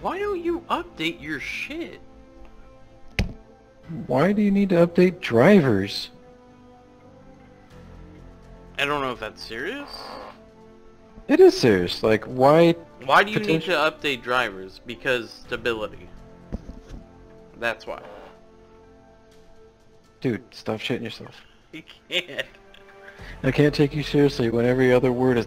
Why don't you update your shit? Why do you need to update drivers? I don't know if that's serious. It is serious. Like, why? Why do you need to update drivers? Because stability. That's why. Dude, stop shitting yourself. You can't. I can't take you seriously when every other word is